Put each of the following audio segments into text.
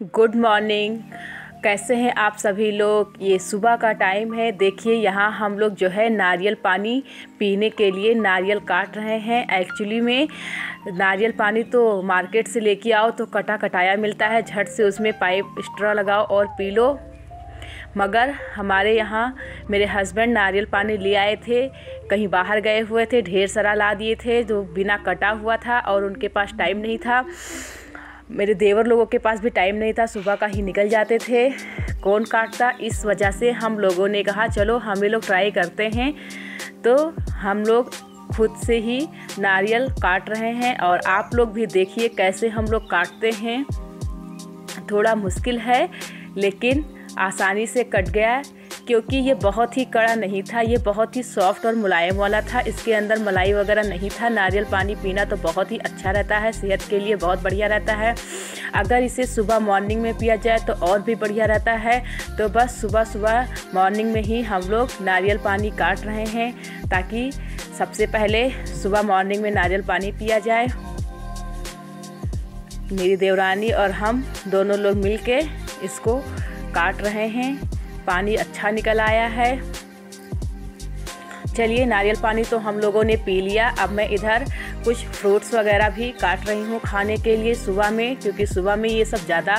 Good morning. कैसे हैं आप सभी लोग? ये सुबह का टाइम है। देखिए, यहाँ हम लोग जो है नारियल पानी पीने के लिए नारियल काट रहे हैं। एक्चुअली में नारियल पानी तो मार्केट से लेके आओ तो कटा कटाया मिलता है। झट से उसमें पाइप, स्ट्रॉ लगाओ और पी लो। मगर हमारे यहाँ मेरे हस्बैंड नारियल पानी ले आए थे, कहीं बाहर गए हुए थे, ढेर सारा ला दिए थे, जो बिना कटा हुआ था और उनके पास टाइम नहीं था। मेरे देवर लोगों के पास भी टाइम नहीं था, सुबह का ही निकल जाते थे। कौन काटता? इस वजह से हम लोगों ने कहा, चलो, हम लोग ट्राई करते हैं। तो हम लोग खुद से ही नारियल काट रहे हैं और आप लोग भी देखिए कैसे हम लोग काटते हैं। थोड़ा मुश्किल है, लेकिन आसानी से कट गया। क्योंकि ये बहुत ही कड़ा नहीं था, ये बहुत ही सॉफ्ट और मुलायम वाला था। इसके अंदर मलाई वगैरह नहीं था, नारियल पानी पीना तो बहुत ही अच्छा रहता है, सेहत के लिए बहुत बढ़िया रहता है। अगर इसे सुबह मॉर्निंग में पिया जाए तो और भी बढ़िया रहता है। तो बस सुबह सुबह मॉर्निंग में ही हम लोग नारियल पानी काट रहे हैं, ताकि सबसे पहले सुबह मॉर्निंग में नारियल पानी पिया जाए। मेरी देवरानी और हम दोनों लोग मिल के इसको काट रहे हैं। पानी अच्छा निकल आया है। चलिए, नारियल पानी तो हम लोगों ने पी लिया। अब मैं इधर कुछ फ्रूट्स वगैरह भी काट रही हूँ खाने के लिए सुबह में, क्योंकि सुबह में ये सब ज़्यादा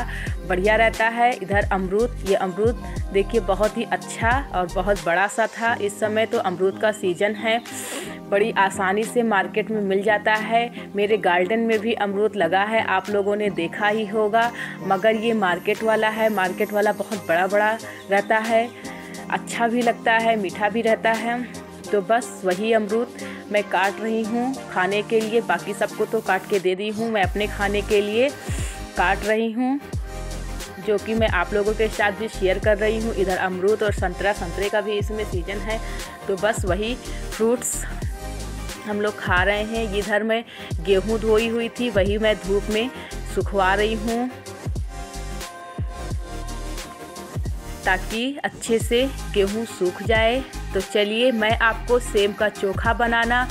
बढ़िया रहता है। इधर अमरूद, ये अमरूद देखिए, बहुत ही अच्छा और बहुत बड़ा सा था। इस समय तो अमरूद का सीज़न है। बड़ी आसानी से मार्केट में मिल जाता है। मेरे गार्डन में भी अमरूद लगा है, आप लोगों ने देखा ही होगा। मगर ये मार्केट वाला है, मार्केट वाला बहुत बड़ा बड़ा रहता है। अच्छा भी लगता है, मीठा भी रहता है। तो बस वही अमरूद मैं काट रही हूँ खाने के लिए। बाकी सबको तो काट के दे दी हूँ, मैं अपने खाने के लिए काट रही हूँ, जो कि मैं आप लोगों के साथ भी शेयर कर रही हूँ। इधर अमरूद और संतरा, संतरे का भी इसमें सीज़न है। तो बस वही फ्रूट्स हम लोग खा रहे हैं। इधर मैं गेहूँ धोई हुई थी, वही मैं धूप में सुखवा रही हूँ, ताकि अच्छे से गेहूँ सूख जाए। तो चलिए, मैं आपको सेम का चोखा बनाना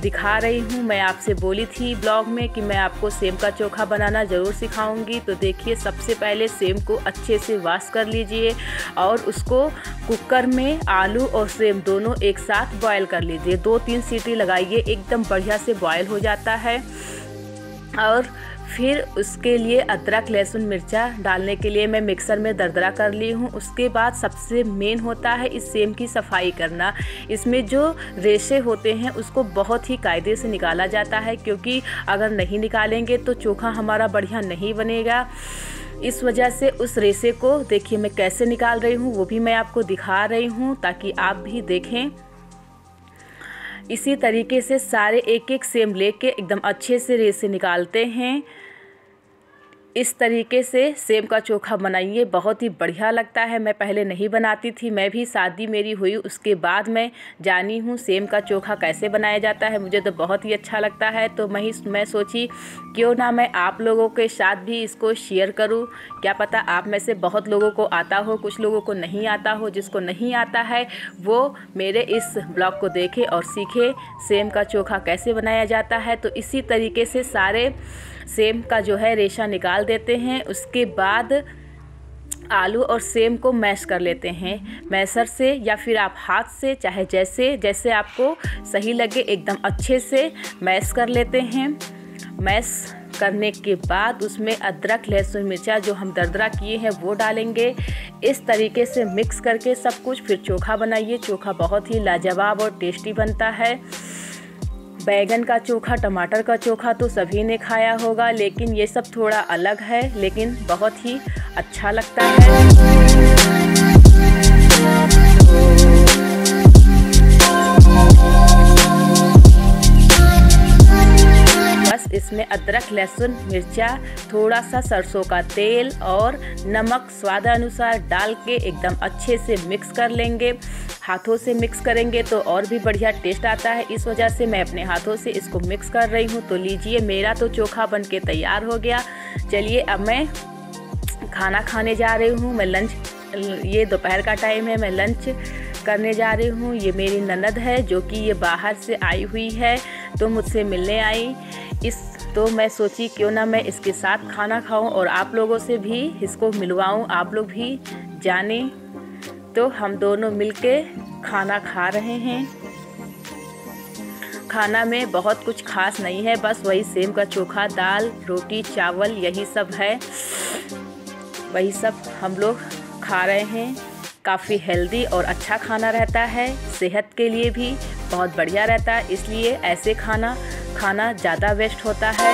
दिखा रही हूँ। मैं आपसे बोली थी ब्लॉग में कि मैं आपको सेम का चोखा बनाना ज़रूर सिखाऊँगी। तो देखिए, सबसे पहले सेम को अच्छे से वाश कर लीजिए और उसको कुकर में आलू और सेम दोनों एक साथ बॉयल कर लीजिए। दो तीन सीटी लगाइए, एकदम बढ़िया से बॉयल हो जाता है। और फिर उसके लिए अदरक, लहसुन, मिर्चा डालने के लिए मैं मिक्सर में दरदरा कर ली हूँ। उसके बाद सबसे मेन होता है इस सेम की सफ़ाई करना। इसमें जो रेशे होते हैं, उसको बहुत ही कायदे से निकाला जाता है, क्योंकि अगर नहीं निकालेंगे तो चोखा हमारा बढ़िया नहीं बनेगा। इस वजह से उस रेसे को देखिए मैं कैसे निकाल रही हूँ, वो भी मैं आपको दिखा रही हूँ, ताकि आप भी देखें। इसी तरीके से सारे एक एक सेम लेके एकदम अच्छे से रेसे निकालते हैं। इस तरीके से सेम का चोखा बनाइए, बहुत ही बढ़िया लगता है। मैं पहले नहीं बनाती थी, मैं भी शादी मेरी हुई, उसके बाद मैं जानी हूँ सेम का चोखा कैसे बनाया जाता है। मुझे तो बहुत ही अच्छा लगता है तो मैं मैं सोची, क्यों ना मैं आप लोगों के साथ भी इसको शेयर करूँ। क्या पता आप में से बहुत लोगों को आता हो, कुछ लोगों को नहीं आता हो, जिसको नहीं आता है, वो मेरे इस ब्लॉग को देखे और सीखे सेम का चोखा कैसे बनाया जाता है। तो इसी तरीके से सारे सेम का जो है रेशा निकाल देते हैं, उसके बाद आलू और सेम को मैश कर लेते हैं। मैसर से या फिर आप हाथ से, चाहे जैसे जैसे आपको सही लगे, एकदम अच्छे से मैश कर लेते हैं। मैश करने के बाद उसमें अदरक, लहसुन, मिर्चा जो हम दरदरा किए हैं, वो डालेंगे। इस तरीके से मिक्स करके सब कुछ, फिर चोखा बनाइए। चोखा बहुत ही लाजवाब और टेस्टी बनता है। बैगन का चोखा, टमाटर का चोखा तो सभी ने खाया होगा, लेकिन ये सब थोड़ा अलग है, लेकिन बहुत ही अच्छा लगता है। इसमें अदरक, लहसुन, मिर्चा थोड़ा सा सरसों का तेल और नमक स्वाद अनुसार डाल के एकदम अच्छे से मिक्स कर लेंगे। हाथों से मिक्स करेंगे तो और भी बढ़िया टेस्ट आता है। इस वजह से मैं अपने हाथों से इसको मिक्स कर रही हूँ। तो लीजिए, मेरा तो चोखा बन के तैयार हो गया। चलिए, अब मैं खाना खाने जा रही हूँ। मैं लंच ये दोपहर का टाइम है। मैं लंच करने जा रही हूँ। ये मेरी ननद है जो कि ये बाहर से आई हुई है। तो मुझसे मिलने आई। इस तो मैं सोची, क्यों ना मैं इसके साथ खाना खाऊं और आप लोगों से भी इसको मिलवाऊं, आप लोग भी जाने। तो हम दोनों मिलके खाना खा रहे हैं। खाना में बहुत कुछ खास नहीं है, बस वही सेम का चोखा, दाल, रोटी, चावल, यही सब है। वही सब हम लोग खा रहे हैं। काफ़ी हेल्दी और अच्छा खाना रहता है, सेहत के लिए भी बहुत बढ़िया रहता है, इसलिए ऐसे खाना खाना ज़्यादा वेस्ट होता है।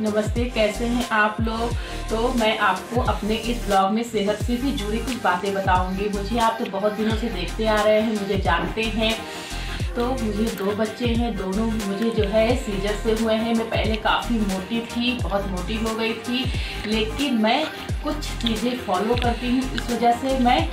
नमस्ते, कैसे हैं आप लोग? तो मैं आपको अपने इस ब्लॉग में सेहत से भी जुड़ी कुछ बातें बताऊँगी। मुझे आप तो बहुत दिनों से देखते आ रहे हैं, मुझे जानते हैं। तो मुझे दो बच्चे हैं, दोनों मुझे जो है सीजर से हुए हैं। मैं पहले काफ़ी मोटी थी, बहुत मोटी हो गई थी, लेकिन मैं कुछ चीज़ें फॉलो करती हूँ, इस वजह से मैं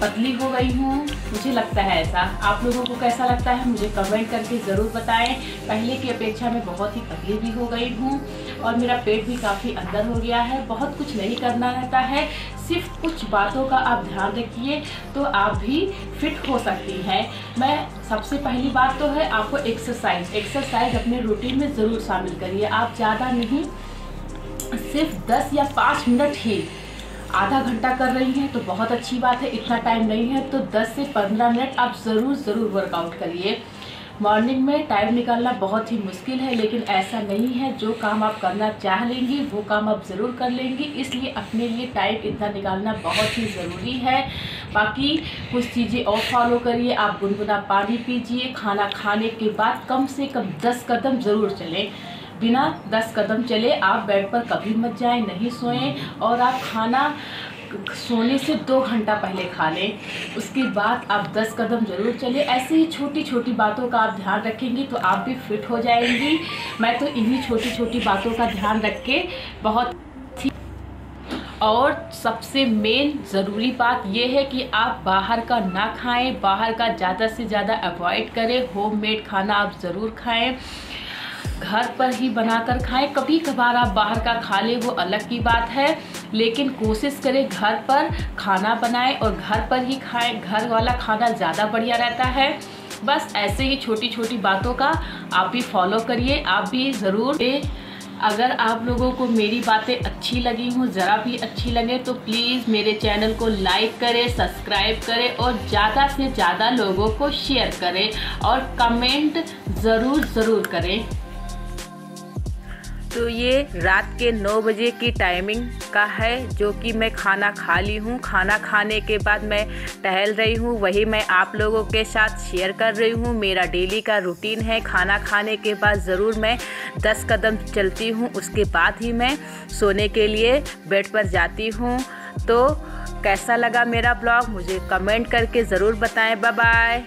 पतली हो गई हूँ। मुझे लगता है ऐसा। आप लोगों को कैसा लगता है, मुझे कमेंट करके ज़रूर बताएँ। पहले की अपेक्षा मैं बहुत ही पतली भी हो गई हूँ और मेरा पेट भी काफ़ी अंदर हो गया है। बहुत कुछ नहीं करना रहता है, सिर्फ़ कुछ बातों का आप ध्यान रखिए तो आप भी फिट हो सकती हैं। मैं, सबसे पहली बात तो है, आपको एक्सरसाइज एक्सरसाइज अपने रूटीन में ज़रूर शामिल करिए। आप ज़्यादा नहीं सिर्फ़ 10 या 5 मिनट ही आधा घंटा कर रही हैं तो बहुत अच्छी बात है, इतना टाइम नहीं है तो 10 से 15 मिनट आप ज़रूर ज़रूर वर्कआउट करिए। मॉर्निंग में टाइम निकालना बहुत ही मुश्किल है, लेकिन ऐसा नहीं है, जो काम आप करना चाह लेंगी, वो काम आप ज़रूर कर लेंगी, इसलिए अपने लिए टाइम इतना निकालना बहुत ही ज़रूरी है। बाकी कुछ चीज़ें और फॉलो करिए, आप गुनगुना पानी पीजिए, खाना खाने के बाद कम से कम दस कदम ज़रूर चलें। बिना दस कदम चले आप बेड पर कभी मत जाएँ, नहीं सोएँ और आप खाना सोने से दो घंटा पहले खा लें। उसके बाद आप दस कदम ज़रूर चलें। ऐसे ही छोटी छोटी बातों का आप ध्यान रखेंगी तो आप भी फिट हो जाएँगी। मैं तो इन्हीं छोटी छोटी बातों का ध्यान रख के बहुत और सबसे मेन ज़रूरी बात यह है कि आप बाहर का ना खाएँ, बाहर का ज़्यादा से ज़्यादा अवॉइड करें। होममेड खाना आप ज़रूर खाएँ। घर पर ही बनाकर खाएँ। कभी कभार आप बाहर का खा लें, वो अलग की बात है। लेकिन कोशिश करें घर पर खाना बनाएँ और घर पर ही खाएँ। घर वाला खाना ज़्यादा बढ़िया रहता है। बस ऐसे ही छोटी छोटी बातों का आप भी फॉलो करिए। आप भी ज़रूर अगर आप लोगों को मेरी बातें अच्छी लगी हों, ज़रा भी अच्छी लगे तो प्लीज़ मेरे चैनल को लाइक करें, सब्सक्राइब करें और ज़्यादा से ज़्यादा लोगों को शेयर करें और कमेंट ज़रूर ज़रूर करें। तो ये रात के नौ बजे की टाइमिंग का है, जो कि मैं खाना खा ली हूँ। खाना खाने के बाद मैं टहल रही हूँ। वही मैं आप लोगों के साथ शेयर कर रही हूँ। मेरा डेली का रूटीन है। खाना खाने के बाद ज़रूर मैं दस कदम चलती हूँ। उसके बाद ही मैं सोने के लिए बेड पर जाती हूँ। तो कैसा लगा मेरा ब्लॉग मुझे कमेंट करके ज़रूर बताएँ। Bye bye